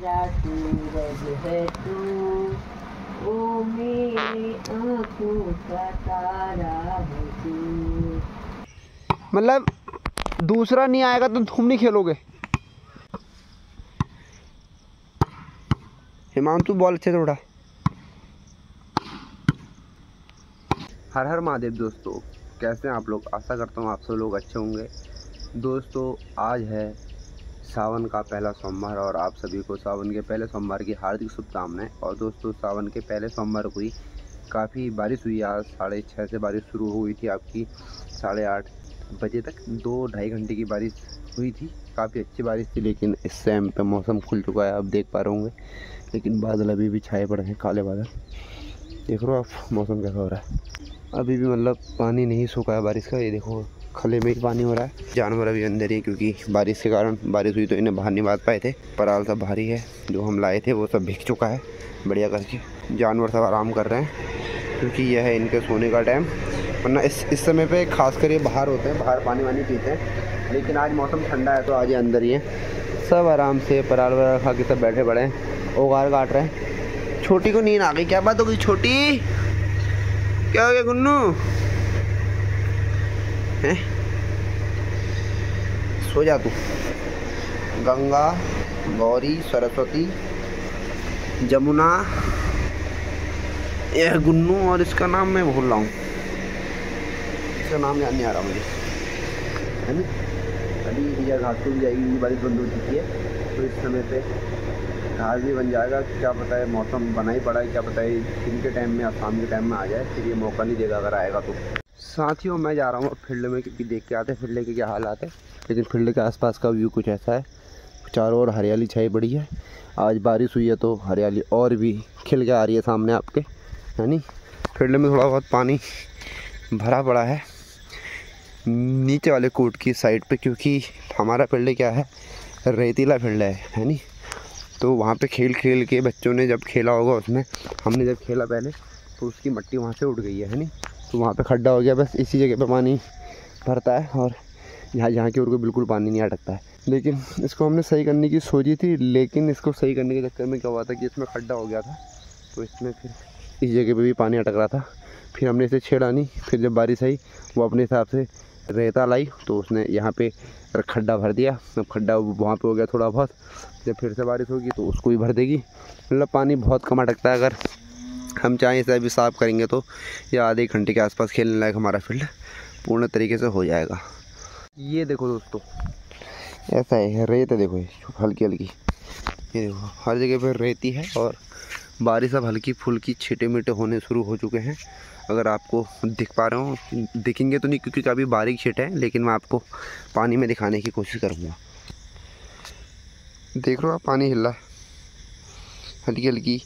सूरज है तू। ओ मेरी आँखों का तारा है तू। मतलब दूसरा नहीं आएगा तो तुम नहीं खेलोगे। हिमांशु बॉल अच्छे से उड़ा हर हर महादेव दोस्तों कैसे हैं आप लोग? आशा करता हूँ आप सब लोग अच्छे होंगे। दोस्तों आज है सावन का पहला सोमवार और आप सभी को सावन के पहले सोमवार की हार्दिक शुभकामनाएँ। और दोस्तों, सावन के पहले सोमवार को ही काफ़ी बारिश हुई। आज साढ़े छः से बारिश शुरू हुई थी। आपकी साढ़े आठ बजे तक दो ढाई घंटे की बारिश हुई थी। काफ़ी अच्छी बारिश थी, लेकिन इस टाइम पे मौसम खुल चुका है, आप देख पा रहे होंगे। लेकिन बादल अभी भी छाए पड़े हैं, काले बादल। देख रहे हो आप, मौसम कैसा हो रहा है। अभी भी मतलब पानी नहीं सूखा है बारिश का, ये देखो। खले में ही पानी हो रहा है। जानवर अभी अंदर ही क्योंकि बारिश के कारण, बारिश हुई तो इन्हें बाहर नहीं बाँध पाए थे। पराल सब भारी है, जो हम लाए थे वो सब भीग चुका है, बढ़िया करके। जानवर सब आराम कर रहे हैं, क्योंकि यह है इनके सोने का टाइम वरना इस इस समय पे खास कर ये बाहर होते हैं, बाहर पानी वानी पीते हैं। लेकिन आज मौसम ठंडा है तो आज ये अंदर ही है। सब आराम से पराल वराल खा के सब बैठे पड़े हैं ओगार काट रहे हैं। छोटी को नींद आ गई, क्या बात हो गई छोटी? क्या हो गया गुन्नू? हैं। सो जा तू। गंगा, गौरी, सरस्वती, जमुना यह गुन्नू और इसका नाम मैं भूल रहा हूँ। इसका नाम याद नहीं आ रहा मुझे। है ना? अभी रिया घास भी जाएगी बारिश बंद हो चुकी है। तो इस समय पे घास भी बन जाएगा। क्या पता है मौसम बना ही पड़ा है, क्या पता है दिन के टाइम में या शाम के टाइम में आ जाए, फिर ये मौका नहीं देगा अगर आएगा तो। साथियों, मैं जा रहा हूँ फ़ील्ड में क्योंकि देख के आते हैं, फ़ील्ड के क्या हालात है। लेकिन फ़ील्ड के आसपास का व्यू कुछ ऐसा है। चारों ओर हरियाली छाई पड़ी है। आज बारिश हुई है तो हरियाली और भी खिल के आ रही है सामने आपके, है नी? फ़ील्ड में थोड़ा बहुत पानी भरा पड़ा है। नीचे वाले कोर्ट की साइड पे, क्योंकि हमारा फ़ील्ड क्या है, रेतीला फ़ील्ड है है नी? तो वहाँ पे खेल खेल के बच्चों ने जब खेला होगा उसमें, हमने जब खेला पहले तो उसकी मट्टी वहाँ से उड़ गई है है नी? तो वहाँ पे खड्डा हो गया, बस इसी जगह पे पानी भरता है और यहाँ यहाँ की को बिल्कुल पानी नहीं अटकता है। लेकिन इसको हमने सही करने की सोची थी, लेकिन इसको सही करने के चक्कर में क्या हुआ था कि इसमें खड्डा हो गया था तो इसमें फिर इस जगह पे भी पानी अटक रहा था। फिर हमने इसे छेड़ा नहीं, फिर जब बारिश आई, वो अपने हिसाब से रेता लाई तो उसने यहाँ पे खड्डा भर दिया। अब खड्डा वहाँ पे हो गया थोड़ा बहुत, जब फिर से बारिश होगी तो उसको भी भर देगी। मतलब पानी बहुत कम अटकता है अगर हम चाहें इसे अभी साफ़ करेंगे तो या आधे घंटे के आसपास खेलने लायक हमारा फ़ील्ड पूर्ण तरीके से हो जाएगा। ये देखो दोस्तों, ऐसा है रेत है देखो हल्की हल्की। ये देखो, हर जगह पर रेती है और बारिश अब हल्की फुल्की छीटे मीटे होने शुरू हो चुके हैं। अगर आपको दिख पा रहे हो, दिखेंगे तो नहीं, क्योंकि काफ़ी बारीक छीटे हैं, लेकिन मैं आपको पानी में दिखाने की कोशिश करूँगा। देख हो आप, पानी हिल रहा है। हल्की हल्की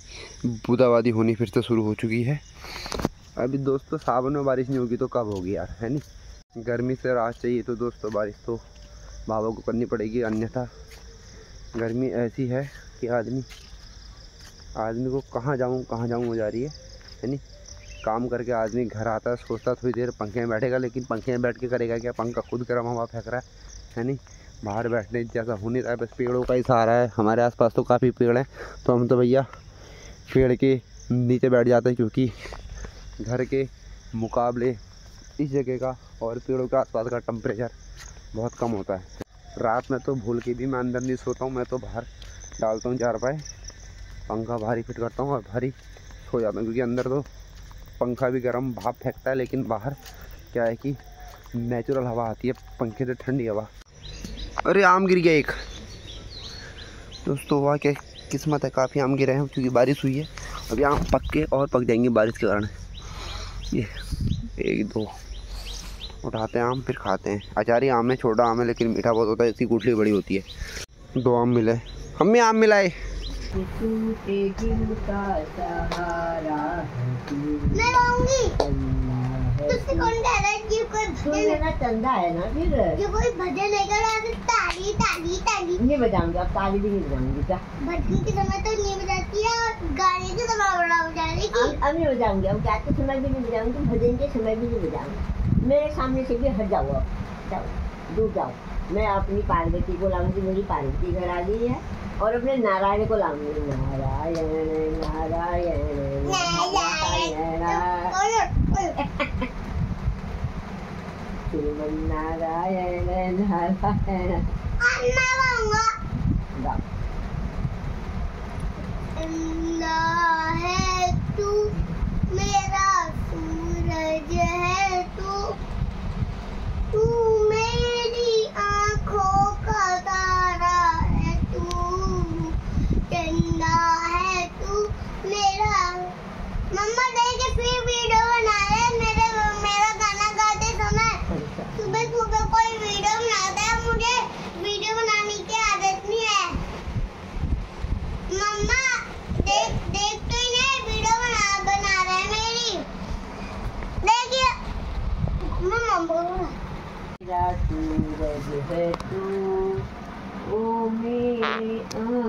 बूंदाबादी होनी फिर से शुरू हो चुकी है। अभी दोस्तों, सावन में बारिश नहीं होगी तो कब होगी यार, है नहीं? गर्मी से राहत चाहिए तो दोस्तों, बारिश तो बाबा को करनी पड़ेगी, अन्यथा गर्मी ऐसी है कि आदमी आदमी को कहाँ जाऊँ कहाँ जाऊँ हो जा रही है है नहीं? काम करके आदमी घर आता है, सोचता थोड़ी देर पंखे में बैठेगा, लेकिन पंखे में बैठ के करेगा क्या? पंखा खुद गर्म हवा फेंक रहा है है नहीं? बाहर बैठने जैसा हो नहीं रहा है, बस पेड़ों का ही सहारा है। हमारे आसपास तो काफ़ी पेड़ हैं। तो हम तो भैया पेड़ के नीचे बैठ जाते हैं क्योंकि घर के मुकाबले इस जगह का और पेड़ों के आसपास का टम्परेचर बहुत कम होता है। रात में तो भूल के भी मैं अंदर नहीं सोता हूँ, मैं तो बाहर डालता हूँ चार पाए। पंखा भारी फिट करता हूँ और भारी सो जाता हूँ क्योंकि अंदर तो पंखा भी गर्म भाप फेंकता है, लेकिन बाहर क्या है कि नेचुरल हवा आती है, पंखे से ठंडी हवा। अरे आम गिर गया एक। दोस्तों वहाँ क्या किस्मत है काफ़ी आम गिरे हैं क्योंकि बारिश हुई है। अभी आम पक के और पक जाएँगे बारिश के कारण। ये एक दो उठाते हैं आम फिर खाते हैं। अचारी आम है छोटा आम है लेकिन मीठा बहुत होता है इसकी गुठली बड़ी होती है। दो आम मिले। हमें आम मिलाए। सहारा है तू मैं लाऊँगी अल्लाह है कौन कह रहा है कि कोई भजन लेना चंदा है ना फिर कि कोई भजन लेकर आया तो ताली ताली ताली नहीं बजाऊँगी अब ताली भी नहीं बजाऊँगी क्या भजन के समय तो नहीं बजाती है और गाने के समय बड़ा बजा रही अब अब नहीं बजाऊँगी अब गाते समय भी नहीं बजाऊँगी भजन के समय भी नहीं बजाऊँगी मेरे सामने से भी हट जाओ अब जाओ दूर जाओ मैं अपनी पार्वती को लाऊँगी मेरी पार्वती घर आ गई है और अपने नारायण को लाऊँगी नारायण नारायण नारायण नारायण गाओ। है, तू मेरा सूरज है, तू तू मेरी आँखों का तारा है, तू चंदा है, तू मेरा मम्मा देखे फिर वीडियो बना रहे हैं मेरे मेरा गाना गाते समय सुबह सुबह कोई वीडियो बनाता है मुझे वीडियो बनाने की आदत नहीं है मम्मा देख देख तो ही नहीं वीडियो बना बना रहे हैं मेरी देखिए मम्मा बोलो मेरा सूरज है तू ओ मेरी आँखों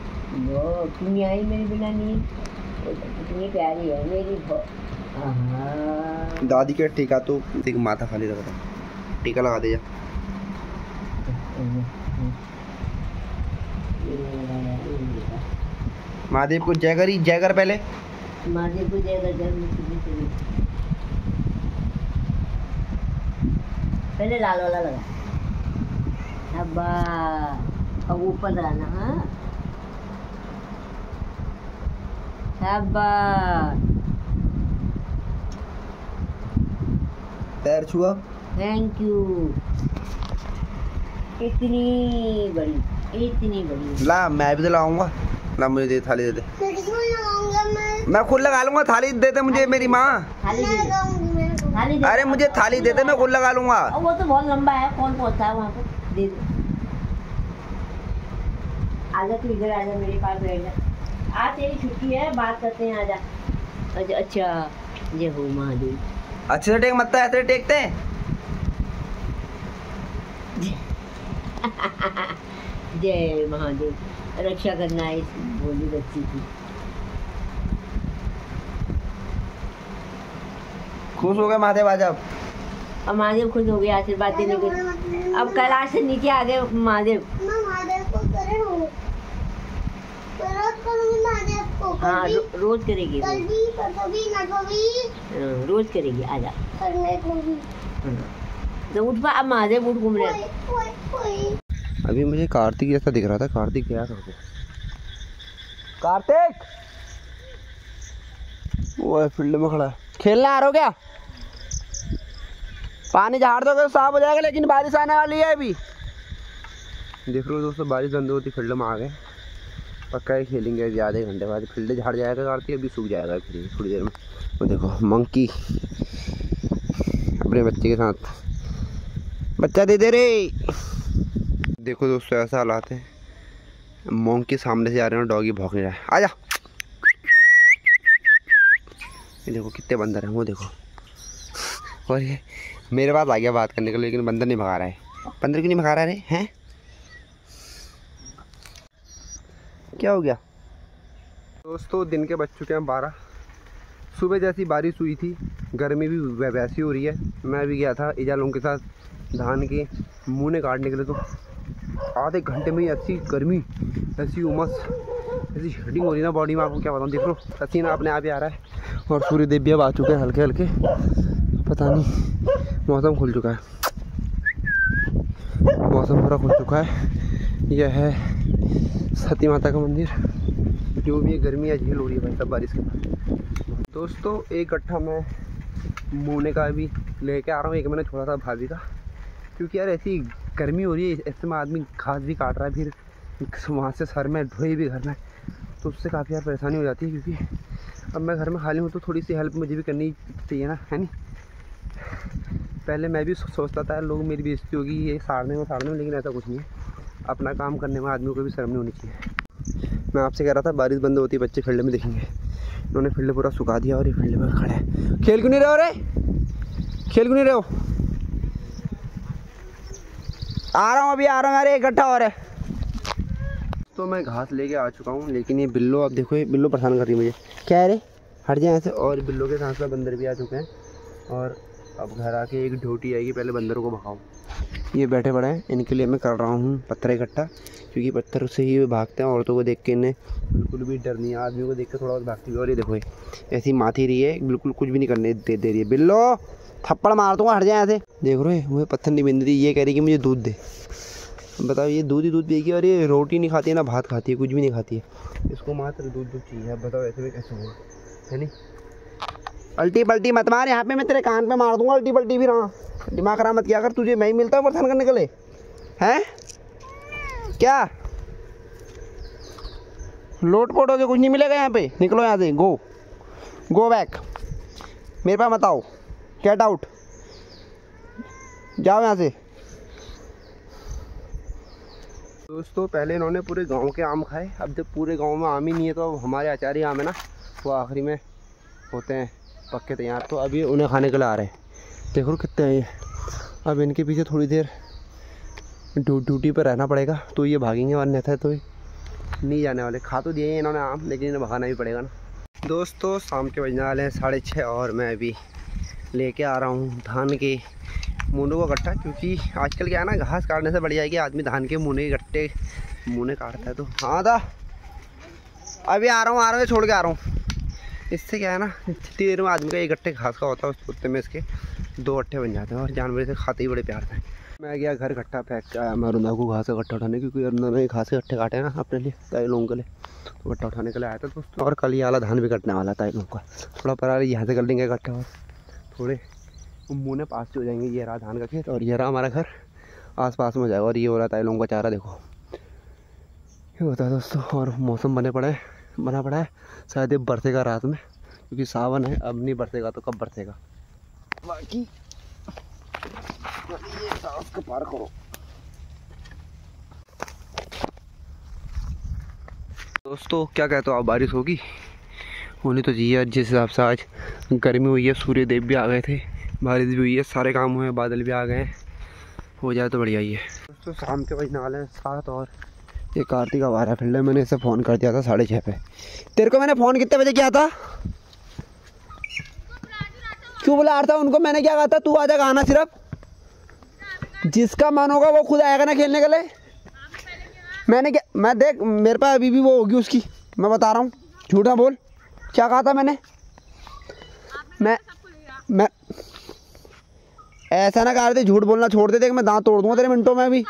क्यों आई मेरी बिना नींद ओ, कितनी प्यारी है मेरी आहा। दादी का टीका तो देख माथा खाली लग रहा टीका लगा दे जा। महादेव को जय करी जय कर पहले। महादेव को जय कर पहले लाल वाला लगा। अब ऊपर लगाना हाँ। पैर छुआ थैंक यू इतनी बड़ी इतनी बड़ी ला मैं भी तो लगाऊँगा ला मुझे दे थाली दे दे मैं मैं खुद लगा लूँगा थाली दे दे मुझे मेरी माँ अरे मुझे थाली दे दे मैं खुद लगा लूँगा वो तो बहुत लंबा है कौन पहुँचता है वहाँ पे दे दे आजा तू इधर आजा मेरे पास बैठ जा आज तेरी छुट्टी है बात करते हैं आजा अच्छा अच्छा जय हो महादेव। अच्छे से टेक मत ऐसे टेकते हैं। जय महादेव। रक्षा करना है इस भोली बच्ची की। खुश हो गए महादेव आज अब अब महादेव खुश हो गया आशीर्वाद देने के। अब कैलाश से नीचे आ गए महादेव मैं महादेव को करे हूँ रोज करूँगी महादेव को हाँ रो, रोज करेगी कल रोज। भी परसों भी नरसों भी हाँ, रोज करेगी आजा। करने को भी। हाँ। तो उठ पा अब महादेव उठ घूम रहे अभी मुझे कार्तिक जैसा दिख रहा था कार्तिक क्या करते कार्तिक! वो है फ़ील्ड में खड़ा है। खेलने आ रहे हो क्या? पानी झाड़ दोगे तो साफ़ हो जाएगा लेकिन बारिश आने वाली है अभी। देख लो दोस्तों बारिश बंद होती फ़ील्ड में आ गए। पक्का ही खेलेंगे अभी आधे घंटे बाद। फ़ील्ड झाड़ जाएगा कार्तिक, अभी सूख जाएगा फिर थोड़ी देर में। वो देखो, मंकी अपने बच्चे के साथ। बच्चा दे दे रे! देखो दोस्तों, ऐसा हालात है। मोंग के सामने से आ रहे हैं डॉगी भौंक रहा है। आजा! ये देखो, कितने बंदर हैं, वो देखो। और ये, मेरे पास आ गया बात करने के लिए, लेकिन बंदर नहीं भगा रहा है। बंदर क्यों नहीं भगा रहा है हैं? क्या हो गया? दोस्तों, दिन के बज चुके हैं बारह। सुबह जैसी बारिश हुई थी, गर्मी भी वैसी हो रही है। मैं भी गया था ईजा लोगों के साथ धान के मुँह ने काटने के लिए तो आधे घंटे में ऐसी गर्मी, ऐसी उमस, ऐसी हीटिंग हो रही ना बॉडी में। आपको क्या बताऊँ, देख लो, पसीना अपने आप ही आ रहा है और सूर्य देव भी अब आ चुके हैं हल्के हल्के। पता नहीं, मौसम खुल चुका है। मौसम पूरा खुल चुका है। यह है सती माता का मंदिर, जो भी ये गर्मी है झेल हो रही है भाई सब बारिश के बाद। दोस्तों, एक गट्ठा मैं मोने का भी लेके आ रहा हूँ, एक मैंने छोड़ा था भाभी का। क्योंकि यार ऐसी गर्मी हो रही है, ऐसे में आदमी घास भी काट रहा है, फिर वहाँ से सर में ढोई भी घर में तो उससे काफ़ी यार परेशानी हो जाती है क्योंकि अब मैं घर में खाली हूँ तो थोड़ी सी हेल्प मुझे भी करनी चाहिए ना, है नहीं? पहले मैं भी सोचता था लोग मेरी बेइज्जती होगी, ये साड़ने में साड़ने में, लेकिन ऐसा कुछ नहीं है। अपना काम करने में आदमी को भी शर्म नहीं होनी चाहिए। मैं आपसे कह रहा था, बारिश बंद होती है, बच्चे फ़ील्ड में दिखेंगे। इन्होंने फ़ील्ड पूरा सुखा दिया और ये फ़ील्ड में खड़ा है। खेल क्यों नहीं रहे हो रे? खेल क्यों नहीं रहे हो? आ रहा हूँ अभी, आ रहा हूँ अरे इकट्ठा और है। तो मैं घास लेके आ चुका हूँ, लेकिन ये बिल्लो, अब देखो ये बिल्लो परेशान कर रही है मुझे। क्या है रे? हट जाए ऐसे और बिल्लो के साथ साथ बंदर भी आ चुके हैं। और अब घर आके एक ढोटी आएगी, पहले बंदरों को भगाओ ये बैठे पड़े हैं। इनके लिए मैं कर रहा हूँ पत्थर इकट्ठा क्योंकि पत्थर से ही भागते हैं औरतों को देख के इन्हें बिल्कुल भी डर नहीं है। आदमी को देख के थोड़ा बहुत भागती है और ये देखो ये ऐसी माथी रही है बिल्कुल कुछ भी नहीं करने दे, दे रही है। बिल्लो थप्पड़ मार दूँगा हट जाए ऐसे देख रहे हो मुझे पत्थर नहीं बिंद रही ये कह रही कि मुझे दूध दे। बताओ ये दूध ही दूध पिएगी और ये रोटी नहीं खाती है ना भात खाती है कुछ भी नहीं खाती है। इसको मात्र दूध दूध चाहिए बताओ ऐसे में कैसे होगा? है नहीं? अल्टी पल्टी मत मार, यहाँ पे मैं तेरे कान पे मार दूँगा अल्टी पल्टी भी रहा। दिमाग खराब मत किया कर, तुझे मैं ही मिलता हूँ, परेशान करने के लिए। हैं? क्या? लोट पोट होके कुछ नहीं मिलेगा यहाँ पे? निकलो यहाँ से गो गो बैक मेरे पास मत आओ। गेट आउट जाओ यहाँ से। दोस्तों, पहले इन्होंने पूरे गाँव के आम खाए। अब जब पूरे गाँव में आम ही नहीं है तो हमारे आचार्य आम है ना, वो आखिरी में होते हैं। पक्के तैयार। तो अभी उन्हें खाने के लिए आ रहे हैं। देखो कितने हैं ये। अब इनके पीछे थोड़ी देर ड्यूटी पर रहना पड़ेगा। तो ये भागेंगे और अन्यथा तो नहीं जाने वाले। खा तो दिए इन्होंने आम, लेकिन इन्हें भगाना भी पड़ेगा ना। दोस्तों, शाम के बजने वाले हैं साढ़े छः और मैं अभी लेके आ रहा हूँ धान के मूनों को गट्टा, क्योंकि आजकल क्या है ना, घास काटने से बढ़ जाएगी आदमी धान के मुने गट्टे मुने काटता है तो। हाँ था अभी आ रहा हूँ, आ रहा हूँ छोड़ के आ रहा हूँ। इससे क्या है ना जितनी देर में आदमी का एक गट्टे घास का होता है उस कुत्ते में इसके। दो अट्ठे बन जाते हैं और जानवर से खाते ही बड़े प्यार से। मैं गया घर गट्टा पैक के आया मैं अरुणा को घास का गट्टा उठाने, क्योंकि अरुणा ने घास के गट्ठे काटे ना अपने लिए, ताई लोगों के लिए। तो गट्टा उठाने के लिए आया था दोस्तों। और कल ये वाला धान भी कटने वाला था लोगों का। थोड़ा पर यहाँ से कर लेंगे गट्ठे और थोड़े मुँह पास हो जाएँगे ये रहा धान का खेत और ये रहा हमारा घर। आस पास में हो जाएगा और ये हो रहा था लोगों का चारा, देखो। ये होता है दोस्तों और मौसम बने पड़ा बना पड़ा है। शायद ये बरसेगा रात में क्योंकि सावन है अब नहीं बरसेगा तो कब बरसेगा बाकी ये सांस को पार करो। दोस्तों क्या कहते हो आप बारिश होगी? होनी तो चाहिए जिस हिसाब से आज गर्मी हुई है सूर्य देव भी आ गए थे बारिश भी हुई है सारे काम हुए बादल भी आ गए हैं हो जाए तो बढ़िया ही है। दोस्तों शाम के बजने वाले हैं सात और ये कार्तिक आ रहा फ़ील्ड मैंने इसे फ़ोन कर दिया था साढ़े छः पे। तेरे को मैंने फ़ोन कितने बजे किया था? क्यों बुला रहा था उनको मैंने क्या कहा था? तू आ जाएगा आना सिर्फ़। जिसका मन होगा वो खुद आएगा ना खेलने के लिए। मैंने क्या, मैं देख, मेरे पास अभी भी वो होगी उसकी। मैं बता रहा हूँ। झूठा बोल। क्या कहा था मैंने? मैं मैं, ऐसा ना कर दे झूठ बोलना छोड़ दे, देख मैं दांत तोड़ दूँगा तेरे मिनटों में भी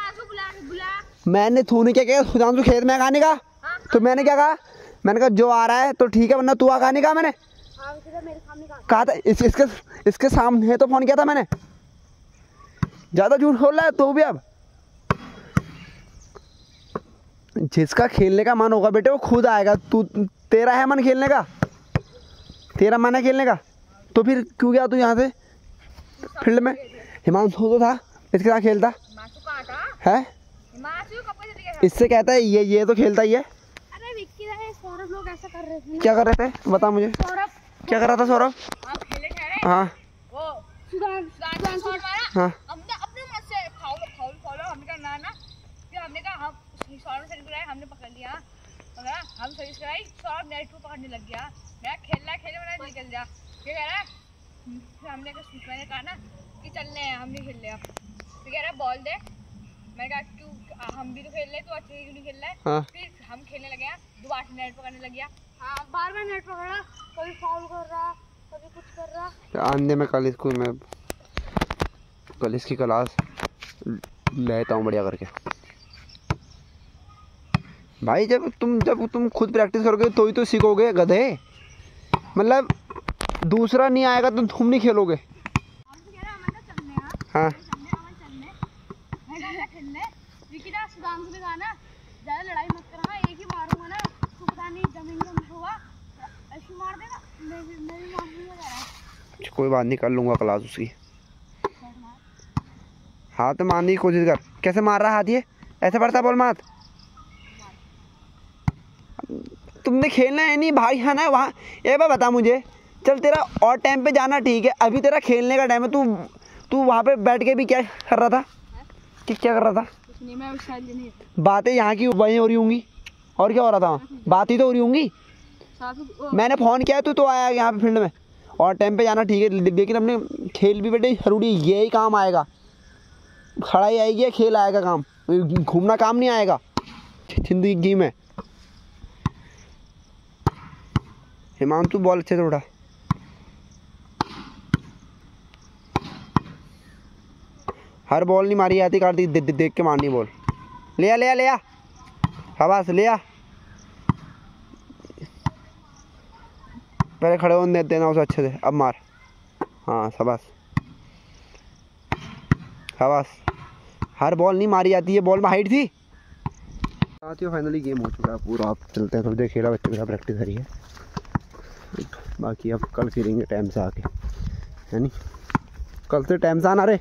मैंने तूने क्या किया? सुधांशु खेत में खाने का? तो मैंने क्या कहा? मैंने कहा जो आ रहा है तो ठीक है वरना तू आ खाने का मैंने? कहा। था इस, इसके इसके सामने तो फ़ोन किया था मैंने। ज़्यादा झूठ बोल रहा है तू भी अब। जिसका खेलने का मन होगा बेटे वो खुद आएगा। तू तेरा है मन खेलने का? तेरा मन है खेलने का? तो फिर क्यों गया तू यहाँ से? फ़ील्ड में? हिमांशु तो था इसके साथ खेलता। है? इससे कहता है ये ये तो खेलता ही है। अरे विक्की रे सौरभ लोग ऐसा कर रहे थे क्या कर रहे थे? बता मुझे। सौरभ। क्या कर रहा था सौरभ? हाँ। हाँ। हमने अपने मन से फाउल फाउल फाउल हमने कहा ना ना। फिर हमने कहा हम सौरभ से कराई हमने पकड़ लिया। हम सर्विस कराई सौरभ नेट को पकड़ने लग गया। मैं खेलना खेले निकल जा क्या कह रहा है हमने कहा मैंने कहा ना कि चलने हैं हम नहीं खेल लिया। फिर कह रहा बॉल दे। मैंने कहा हम भी तो खेल रहे तो अच्छे क्यों नहीं खेल रहे हाँ? फिर हम खेलने लगे हैं दोबारा नेट पकड़ने लग गया। हाँ बार बार नेट पकड़ रहा कभी फाउल कर रहा कभी कुछ कर रहा। आंधे में कल इसको मैं कल इसकी क्लास लेता हूँ बढ़िया करके। भाई जब तुम जब तुम खुद प्रैक्टिस करोगे तो ही तो सीखोगे गधे। मतलब दूसरा नहीं आएगा तो तुम नहीं खेलोगे। हम तो कह रहे हैं हमें ना चलने हैं हाँ चलने हमें चलने मैं जा खेलने विकी ना सुधांशु ने कहा ज़्यादा लड़ाई मत करना एक ही मारूँगा ना तो पता नहीं ज़मीन कुछ होगा। ऐसे मार देगा मैं भी मैं भी कह रहा है कोई बात नहीं कर लूँगा क्लास उसकी। हाथ तो मारने की कोशिश कर। कैसे मार रहा हाथ ये? ऐसे पड़ता बोल मात तुमने खेलना है नहीं भाई है ना वहाँ। ये बात बता मुझे। चल तेरा और टाइम पे जाना ठीक है। अभी तेरा खेलने का टाइम है। तू तू वहाँ पे बैठ के भी क्या कर रहा था? कि क्या कर रहा था? बातें यहाँ की वहीं हो रही होंगी। और क्या हो रहा था? बात ही तो हो रही होंगी। मैंने फ़ोन किया तू तो आया यहाँ पे फ़ील्ड में। और टाइम पे जाना ठीक है। लेकिन अपने खेल भी बेटे ज़रूरी यही काम आएगा। खड़ाई आएगी या खेल आएगा काम? घूमना काम नहीं आएगा। ज़िंदगी में हिमांशु बॉल अच्छे से उठा। हर बॉल नहीं मारी जाती कार्तिक दे, दे, देख के मारनी बॉल। ले आ ले आ ले आ शाबाश ले आ पहले खड़े होने देना उसे अच्छे से। अब मार। हाँ शाबाश। शाबाश। हर बॉल नहीं मारी जाती है बॉल में हाइट थी। साथियों फाइनली गेम हो चुका है पूरा। आप चलते हैं थोड़ी देर खेला बच्चों के साथ प्रैक्टिस करी है। बाकी अब कल खेलेंगे टाइम से आके। है नी कल से टाइम से आना रे।